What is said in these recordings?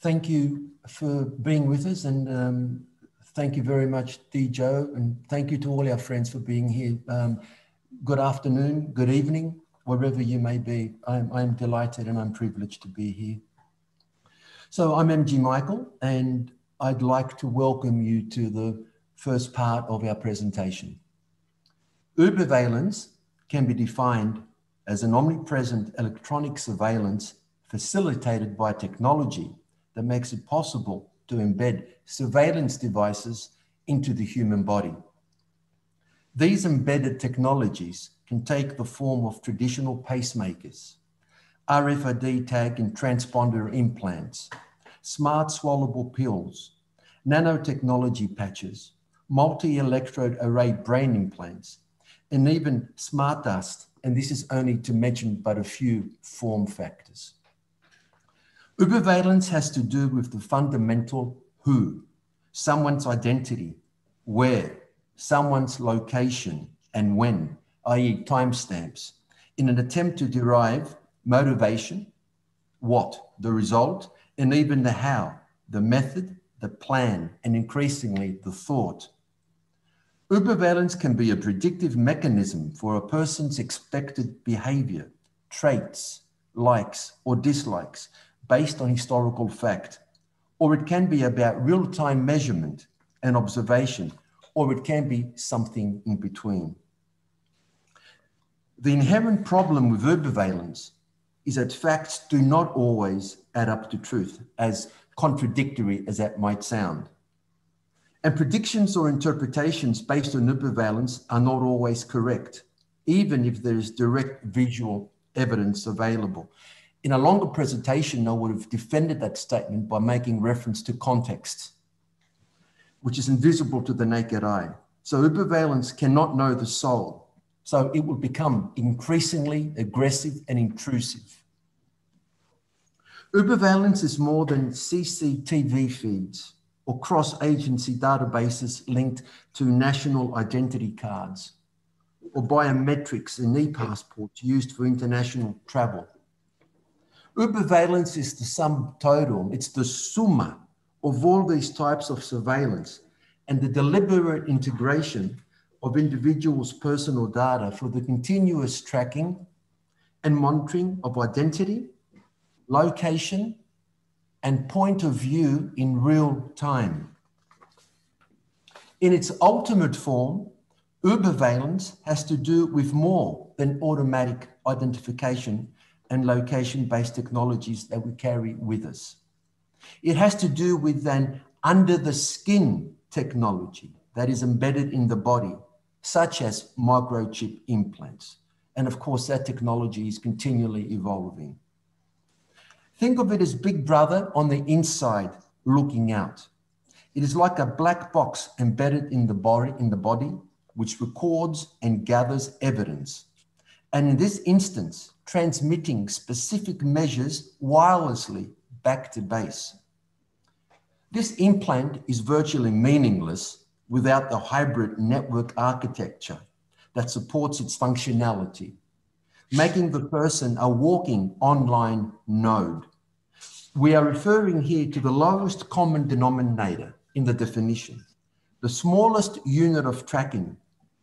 thank you for being with us and um, thank you very much, D. Joe, and thank you to all our friends for being here. Um, good afternoon, good evening, wherever you may be. I'm, I'm delighted and I'm privileged to be here. So I'm MG Michael, and I'd like to welcome you to the first part of our presentation. Uberveillance can be defined as an omnipresent electronic surveillance facilitated by technology that makes it possible to embed surveillance devices into the human body. These embedded technologies can take the form of traditional pacemakers, RFID tag and transponder implants, smart swallowable pills, nanotechnology patches, multi-electrode array brain implants, and even smart dust. And this is only to mention but a few form factors. Uberveillance has to do with the fundamental who, someone's identity, where, someone's location, and when, i.e., timestamps, in an attempt to derive motivation, what, the result, and even the how, the method, the plan, and increasingly the thought. Uberveillance can be a predictive mechanism for a person's expected behavior, traits, likes, or dislikes based on historical fact, or it can be about real time measurement and observation, or it can be something in between. The inherent problem with uberveillance is that facts do not always add up to truth, as contradictory as that might sound. And predictions or interpretations based on uberveillance are not always correct, even if there is direct visual evidence available in a longer presentation, I would have defended that statement by making reference to context, which is invisible to the naked eye. So uberveillance cannot know the soul. So it will become increasingly aggressive and intrusive. Uberveillance is more than CCTV feeds or cross-agency databases linked to national identity cards or biometrics and e-passports used for international travel. Uberveillance is the sum total, it's the summa of all these types of surveillance and the deliberate integration of individuals' personal data for the continuous tracking and monitoring of identity, location, and point of view in real time. In its ultimate form, Uberveillance has to do with more than automatic identification and location-based technologies that we carry with us. It has to do with an under the skin technology that is embedded in the body, such as microchip implants. And of course, that technology is continually evolving. Think of it as Big Brother on the inside looking out. It is like a black box embedded in the body, in the body which records and gathers evidence. And in this instance, transmitting specific measures wirelessly back to base. This implant is virtually meaningless without the hybrid network architecture that supports its functionality, making the person a walking online node. We are referring here to the lowest common denominator in the definition, the smallest unit of tracking,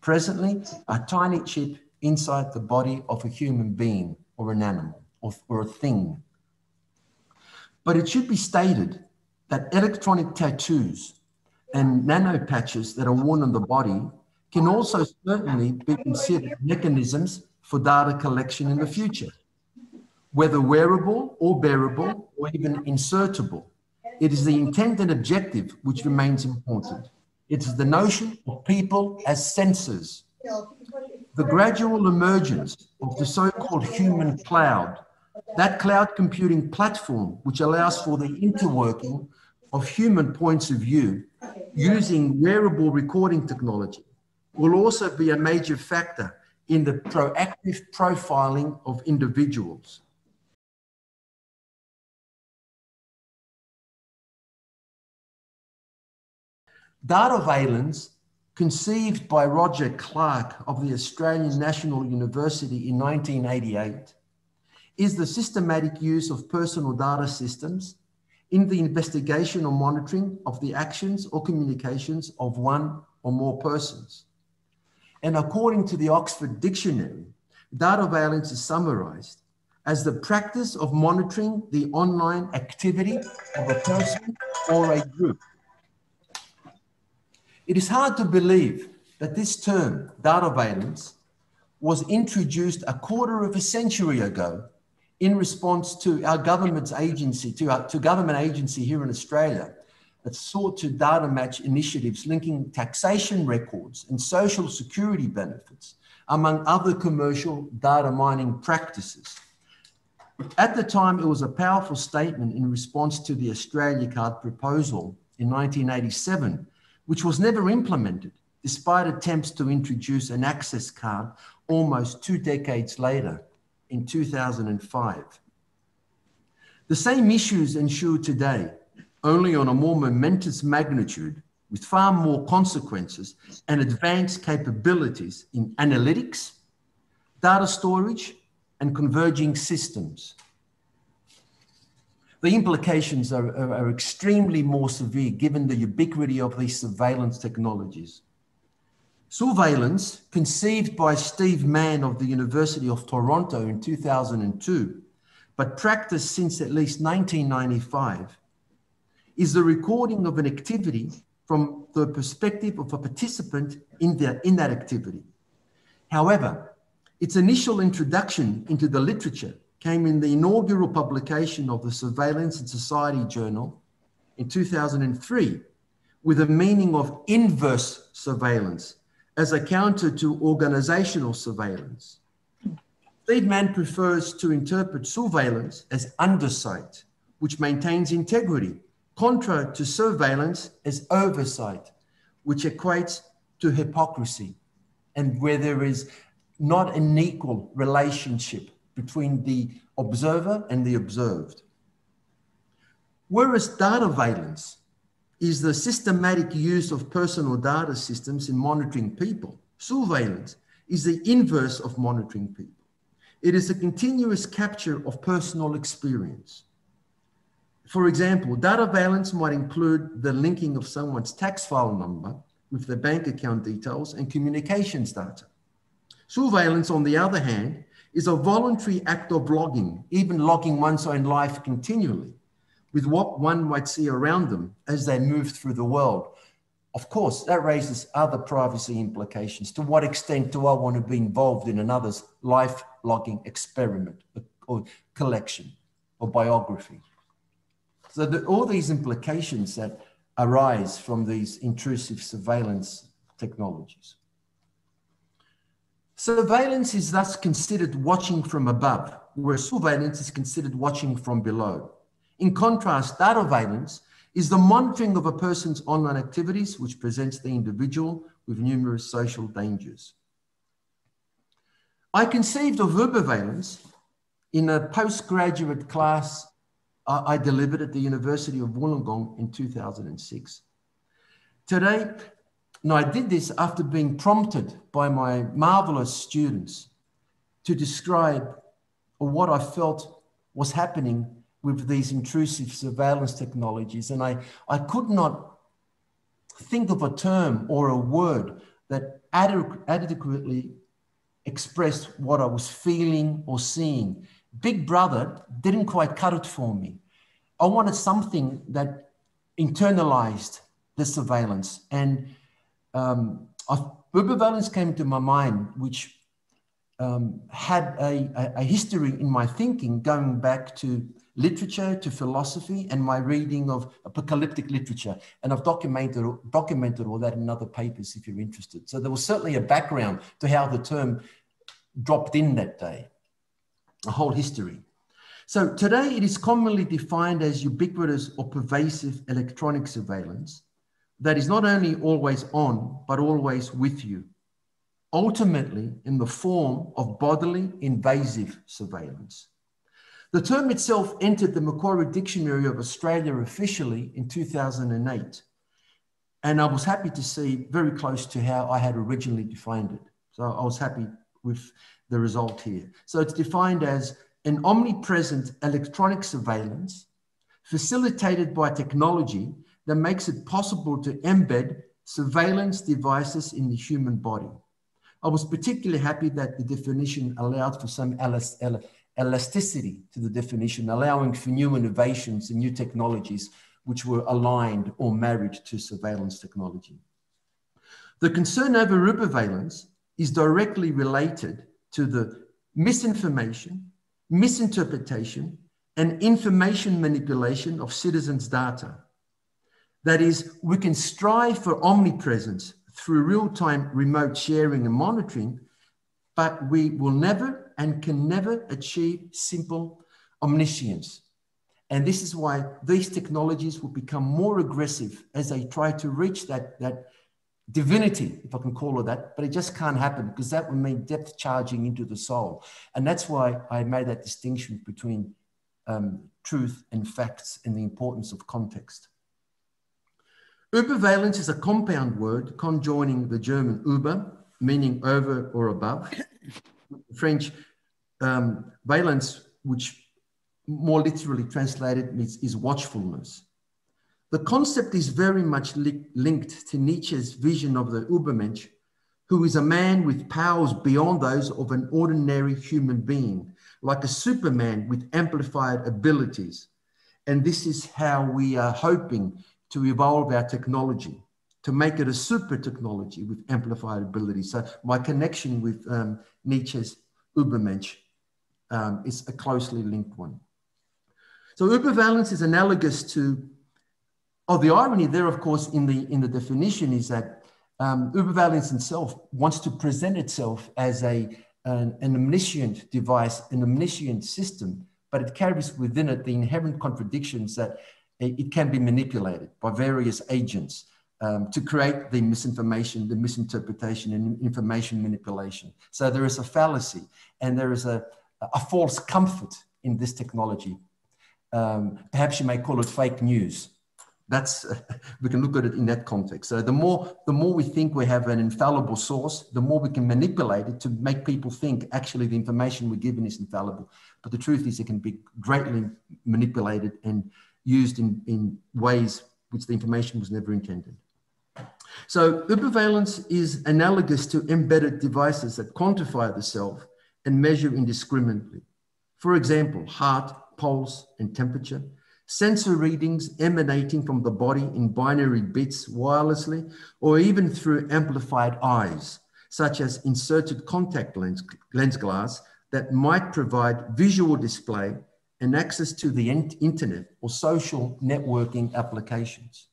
presently a tiny chip inside the body of a human being or an animal or, or a thing. But it should be stated that electronic tattoos and nano patches that are worn on the body can also certainly be considered mechanisms for data collection in the future, whether wearable or bearable or even insertable. It is the intent and objective which remains important. It is the notion of people as sensors the gradual emergence of the so-called human cloud, that cloud computing platform which allows for the interworking of human points of view using wearable recording technology will also be a major factor in the proactive profiling of individuals. Dataveillance conceived by Roger Clarke of the Australian National University in 1988, is the systematic use of personal data systems in the investigation or monitoring of the actions or communications of one or more persons. And according to the Oxford Dictionary, dataveillance is summarized as the practice of monitoring the online activity of a person or a group. It is hard to believe that this term, dataveillance, was introduced a quarter of a century ago in response to our government's agency, to, our, to government agency here in Australia, that sought to data match initiatives linking taxation records and social security benefits, among other commercial data mining practices. At the time, it was a powerful statement in response to the Australia Card proposal in 1987, which was never implemented, despite attempts to introduce an access card almost two decades later in 2005. The same issues ensue today, only on a more momentous magnitude, with far more consequences and advanced capabilities in analytics, data storage, and converging systems. The implications are, are, are, extremely more severe given the ubiquity of these surveillance technologies. Sousveillance, conceived by Steve Mann of the University of Toronto in 2002, but practiced since at least 1995, is the recording of an activity from the perspective of a participant in, the, in that activity. However, its initial introduction into the literature came in the inaugural publication of the Surveillance and Society Journal in 2003 with a meaning of inverse surveillance as a counter to organizational surveillance. Friedman prefers to interpret sousveillance as undersight, which maintains integrity, contra to surveillance as oversight, which equates to hypocrisy, and where there is not an equal relationship between the observer and the observed. Whereas dataveillance is the systematic use of personal data systems in monitoring people. Sousveillance is the inverse of monitoring people. It is a continuous capture of personal experience. For example, dataveillance might include the linking of someone's tax file number with their bank account details and communications data. Sousveillance, on the other hand, is a voluntary act of logging, even logging one's own life continually with what one might see around them as they move through the world. Of course, that raises other privacy implications. To what extent do I want to be involved in another's life logging experiment or collection or biography? So, the, all these implications that arise from these intrusive surveillance technologies. Surveillance is thus considered watching from above, whereas sousveillance is considered watching from below. In contrast, dataveillance is the monitoring of a person's online activities, which presents the individual with numerous social dangers. I conceived of uberveillance in a postgraduate class uh, I delivered at the University of Wollongong in 2006. Today, now I did this after being prompted by my marvelous students to describe what I felt was happening with these intrusive surveillance technologies. And I, I could not think of a term or a word that adequately expressed what I was feeling or seeing. Big Brother didn't quite cut it for me. I wanted something that internalized the surveillance. And um, uberveillance came to my mind, which um, had a, a, a history in my thinking going back to literature to philosophy and my reading of apocalyptic literature. And I've documented, documented all that in other papers if you're interested. So there was certainly a background to how the term dropped in that day, a whole history. So today it is commonly defined as ubiquitous or pervasive electronic surveillance that is not only always on, but always with you, ultimately in the form of bodily invasive surveillance. The term itself entered the Macquarie Dictionary of Australia officially in 2008. And I was happy to see very close to how I had originally defined it. So I was happy with the result here. So it's defined as an omnipresent electronic surveillance facilitated by technology that makes it possible to embed surveillance devices in the human body. I was particularly happy that the definition allowed for some elasticity to the definition, allowing for new innovations and new technologies which were aligned or married to surveillance technology. The concern over uberveillance is directly related to the misinformation, misinterpretation, and information manipulation of citizens' data. That is, we can strive for omnipresence through real-time remote sharing and monitoring, but we will never and can never achieve simple omniscience. And this is why these technologies will become more aggressive as they try to reach that, that divinity, if I can call it that, but it just can't happen because that would mean depth charging into the soul. And that's why I made that distinction between um, truth and facts and the importance of context. Uberveillance is a compound word conjoining the German über, meaning over or above, French um, veillance, which more literally translated means is watchfulness. The concept is very much li linked to Nietzsche's vision of the Übermensch, who is a man with powers beyond those of an ordinary human being, like a superman with amplified abilities. And this is how we are hoping to evolve our technology, to make it a super technology with amplified ability. So my connection with um, Nietzsche's Übermensch um, is a closely linked one. So uberveillance is analogous to, oh, the irony there, of course, in the, in the definition is that um, uberveillance itself wants to present itself as a, an, an omniscient device, an omniscient system, but it carries within it the inherent contradictions that it can be manipulated by various agents um, to create the misinformation, the misinterpretation, and information manipulation. So there is a fallacy and there is a, a false comfort in this technology. Um, perhaps you may call it fake news. That's uh, we can look at it in that context. So the more the more we think we have an infallible source, the more we can manipulate it to make people think actually the information we're given is infallible. But the truth is, it can be greatly manipulated and used in, in ways which the information was never intended. So uberveillance is analogous to embedded devices that quantify the self and measure indiscriminately. For example, heart, pulse, and temperature, sensor readings emanating from the body in binary bits wirelessly, or even through amplified eyes, such as inserted contact lens, lens glass that might provide visual display and access to the internet or social networking applications.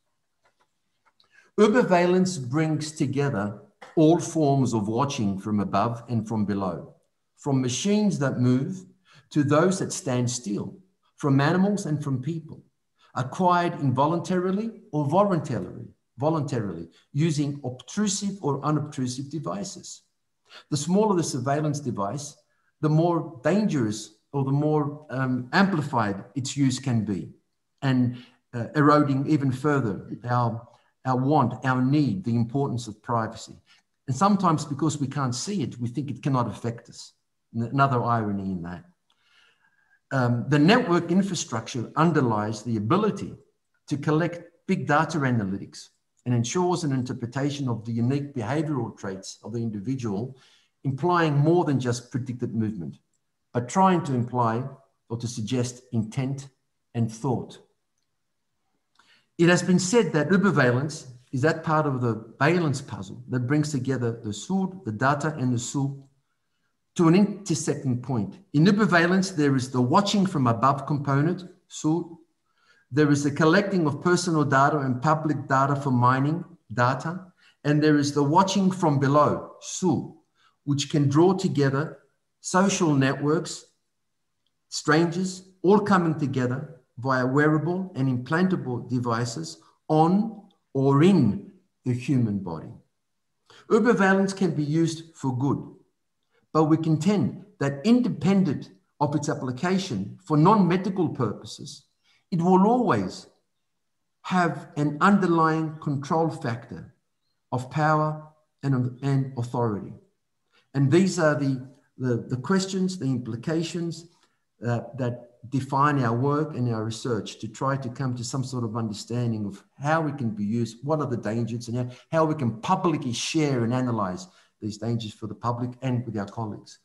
Uberveillance brings together all forms of watching from above and from below, from machines that move to those that stand still, from animals and from people, acquired involuntarily or voluntarily, voluntarily using obtrusive or unobtrusive devices. The smaller the surveillance device, the more dangerous or the more um, amplified its use can be, and uh, eroding even further our, our want, our need, the importance of privacy. And sometimes because we can't see it, we think it cannot affect us. Another irony in that. Um, the network infrastructure underlies the ability to collect big data analytics and ensures an interpretation of the unique behavioral traits of the individual, implying more than just predicted movement but trying to imply or to suggest intent and thought. It has been said that uberveillance is that part of the veillance puzzle that brings together the soul, the data, and the soul to an intersecting point. In uberveillance, there is the watching from above component, soul. There is the collecting of personal data and public data for mining, data. And there is the watching from below, soul, which can draw together social networks, strangers, all coming together via wearable and implantable devices on or in the human body. Uberveillance can be used for good, but we contend that independent of its application for non-medical purposes, it will always have an underlying control factor of power and, and authority. And these are the the, the questions, the implications uh, that define our work and our research to try to come to some sort of understanding of how it can be used, what are the dangers, and how, how we can publicly share and analyze these dangers for the public and with our colleagues.